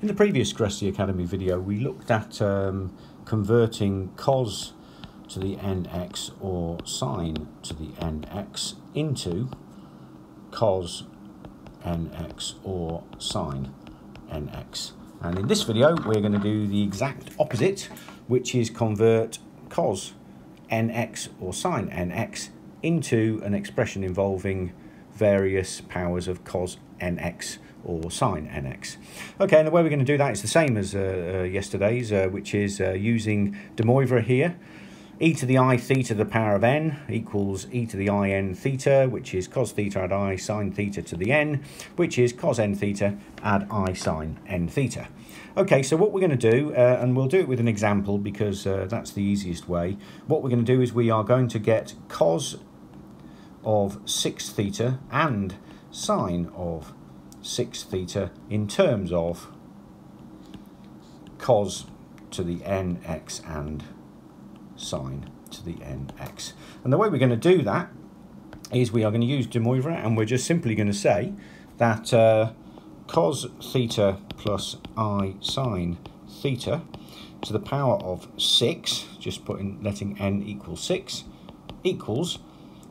In the previous Gresty Academy video, we looked at um, converting cos to the nx or sine to the nx into cos nx or sine nx. And in this video, we're going to do the exact opposite, which is convert cos nx or sine nx into an expression involving various powers of cos nx or sine nx. Okay, and the way we're going to do that is the same as uh, uh, yesterday's, uh, which is uh, using de Moivre here. e to the i theta to the power of n equals e to the i n theta, which is cos theta add i sine theta to the n, which is cos n theta add i sine n theta. Okay, so what we're going to do, uh, and we'll do it with an example because uh, that's the easiest way. What we're going to do is we are going to get cos of 6 theta and sine of 6 theta in terms of cos to the nx and sine to the nx. And the way we're going to do that is we are going to use De Moivre and we're just simply going to say that uh, cos theta plus i sine theta to the power of 6, just putting letting n equal 6, equals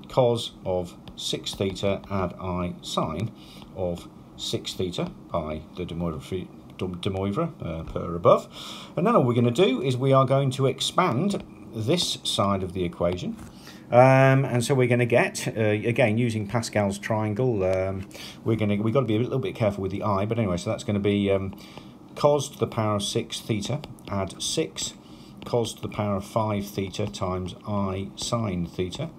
cos of 6 theta add i sine of 6 theta by the De Moivre, De Moivre uh, per above. And then all we're going to do is we are going to expand this side of the equation. Um, and so we're going to get, uh, again, using Pascal's triangle, um, we're going to, we've got to be a little bit careful with the i, but anyway, so that's going to be um, cos to the power of 6 theta, add 6 cos to the power of 5 theta times i sine theta,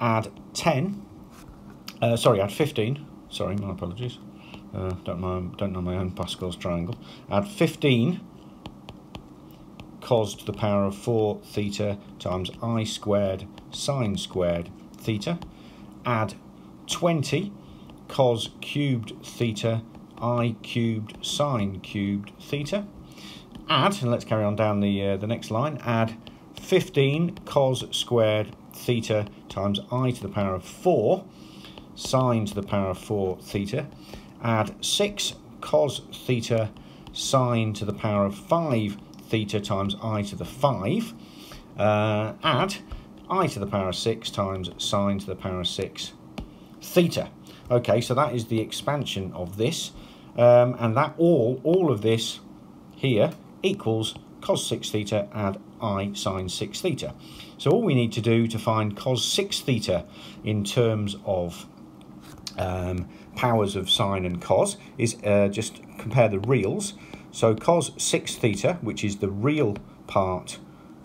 add 10, uh, sorry, add 15, sorry, my apologies, uh, don't, know, don't know my own Pascal's triangle. Add 15 cos to the power of 4 theta times i squared sine squared theta. Add 20 cos cubed theta i cubed sine cubed theta. Add, and let's carry on down the, uh, the next line, add 15 cos squared theta times i to the power of 4 sine to the power of 4 theta add 6 cos theta sine to the power of 5 theta times i to the 5, uh, add i to the power of 6 times sine to the power of 6 theta. Okay, so that is the expansion of this, um, and that all, all of this here equals cos 6 theta add i sine 6 theta. So all we need to do to find cos 6 theta in terms of um, powers of sine and cos is uh, just compare the reals. So cos 6 theta, which is the real part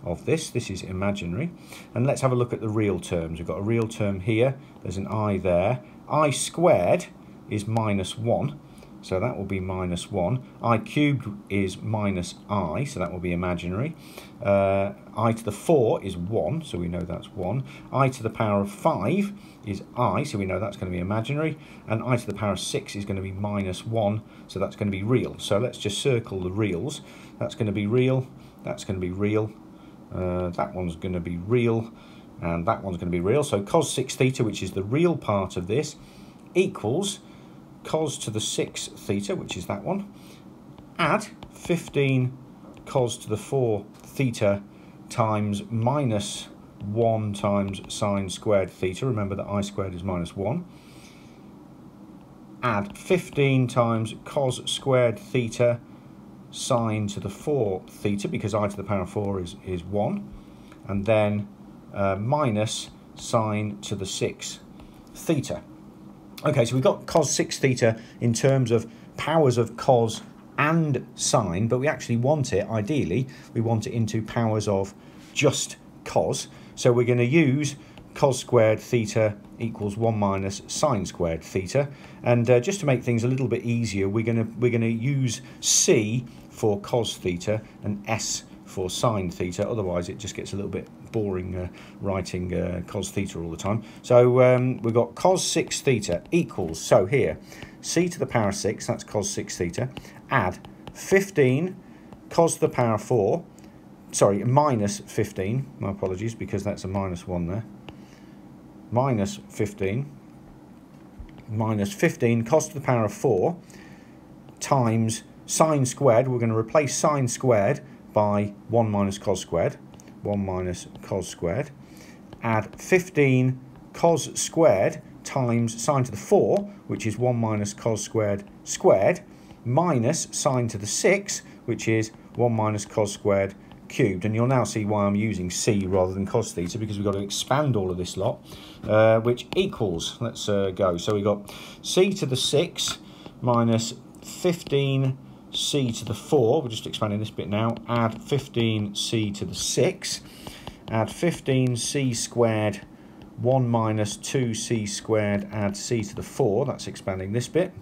of this, this is imaginary. And let's have a look at the real terms. We've got a real term here, there's an i there. i squared is minus 1. So that will be minus 1. i cubed is minus i, so that will be imaginary. Uh, i to the 4 is 1, so we know that's 1. i to the power of 5 is i, so we know that's going to be imaginary. And i to the power of 6 is going to be minus 1, so that's going to be real. So let's just circle the reals. That's going to be real, that's going to be real, uh, that one's going to be real, and that one's going to be real. So cos 6 theta, which is the real part of this, equals cos to the 6 theta, which is that one, add 15 cos to the 4 theta times minus 1 times sine squared theta. Remember that i squared is minus 1. Add 15 times cos squared theta sine to the 4 theta, because i to the power of 4 is, is 1. And then uh, minus sine to the 6 theta. Okay, so we've got cos 6 theta in terms of powers of cos and sine, but we actually want it, ideally, we want it into powers of just cos. So we're going to use cos squared theta equals 1 minus sine squared theta. And uh, just to make things a little bit easier, we're going to we're going to use c for cos theta and s for sine theta. Otherwise, it just gets a little bit boring uh, writing uh, cos theta all the time. So um, we've got cos 6 theta equals, so here, c to the power 6, that's cos 6 theta, add 15 cos to the power 4, sorry, minus 15, my apologies, because that's a minus 1 there, minus 15, minus 15 cos to the power of 4 times sine squared, we're going to replace sine squared by 1 minus cos squared. 1 minus cos squared. Add 15 cos squared times sine to the 4, which is 1 minus cos squared squared, minus sine to the 6, which is 1 minus cos squared cubed. And you'll now see why I'm using c rather than cos theta, because we've got to expand all of this lot, uh, which equals, let's uh, go. So we've got c to the 6 minus 15 c to the 4, we're just expanding this bit now, add 15c to the 6, add 15c squared 1 minus 2c squared add c to the 4, that's expanding this bit,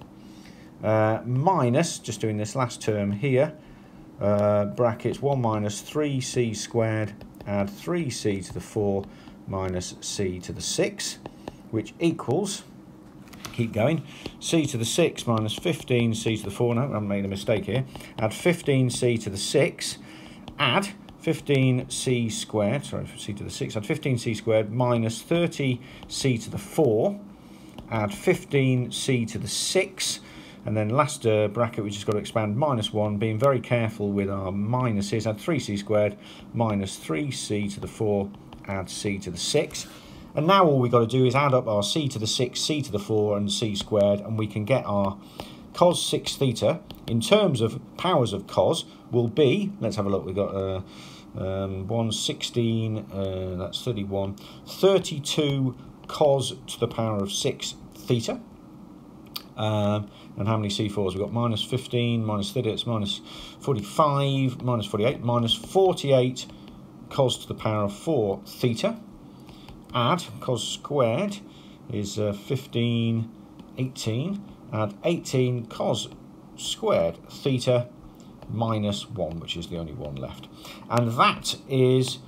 uh, minus, just doing this last term here, uh, brackets 1 minus 3c squared add 3c to the 4 minus c to the 6, which equals, keep going, c to the 6 minus 15c to the 4, no, I haven't made a mistake here, add 15c to the 6, add 15c squared, sorry, c to the 6, add 15c squared minus 30c to the 4, add 15c to the 6, and then last uh, bracket, we just got to expand minus 1, being very careful with our minuses, add 3c squared minus 3c to the 4, add c to the 6. And now all we've got to do is add up our c to the 6, c to the 4, and c squared, and we can get our cos 6 theta in terms of powers of cos will be, let's have a look, we've got... Uh, um, 116, uh, that's 31, 32 cos to the power of 6 theta. Um, and how many C4s? We've got minus 15, minus 30, it's minus 45, minus 48, minus 48 cos to the power of 4 theta. Add cos squared is uh, 15, 18. Add 18 cos squared theta minus 1, which is the only one left. And that is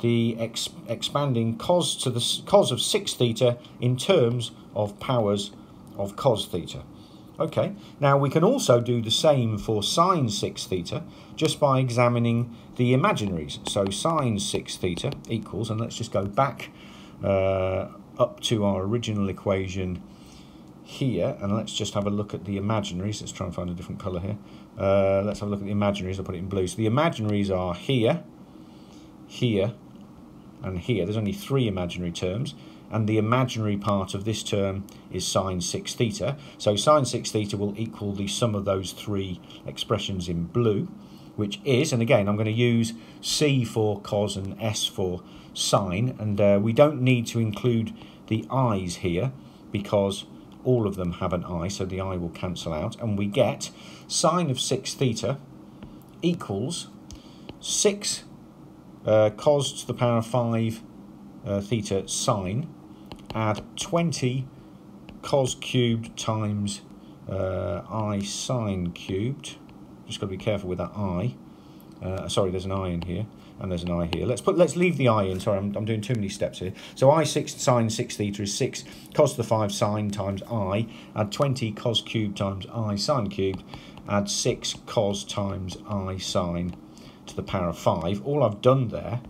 the ex expanding cos to the cos of 6 theta in terms of powers of cos theta. Okay, now we can also do the same for sine 6 theta just by examining the imaginaries. So sine 6 theta equals, and let's just go back uh, up to our original equation here, and let's just have a look at the imaginaries. Let's try and find a different colour here. Uh, let's have a look at the imaginaries. I'll put it in blue. So the imaginaries are here, here, and here. There's only three imaginary terms, and the imaginary part of this term is sine 6 theta. So sine 6 theta will equal the sum of those three expressions in blue, which is, and again, I'm going to use C for cos and S for sine, and uh, we don't need to include the i's here because all of them have an i, so the i will cancel out, and we get sine of 6 theta equals 6 uh, cos to the power of 5 uh, theta sine, add 20 cos cubed times uh, i sine cubed. Just got to be careful with that i. Uh, sorry, there's an i in here and there's an i here. Let's put let's leave the i in. Sorry, I'm, I'm doing too many steps here. So i six sine six theta is six cos to the five sine times i. Add twenty cos cubed times i sine cubed. Add six cos times i sine to the power of five. All I've done there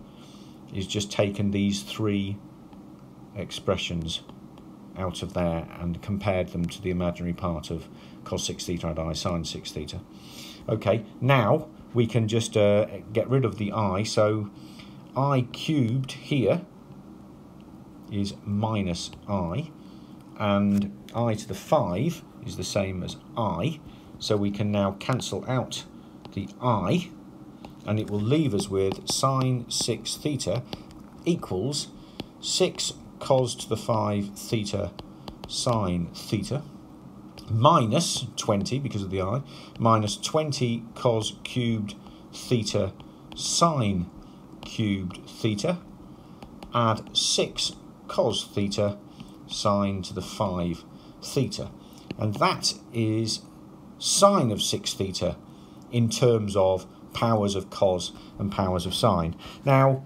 is just taken these three expressions out of there and compared them to the imaginary part of cos 6 theta and i sine 6 theta. Okay, now we can just uh, get rid of the i. So i cubed here is minus i, and i to the 5 is the same as i. So we can now cancel out the i, and it will leave us with sine 6 theta equals 6 cos to the 5 theta sine theta minus 20 because of the i, minus 20 cos cubed theta sine cubed theta, add 6 cos theta sine to the 5 theta. And that is sine of 6 theta in terms of powers of cos and powers of sine. Now,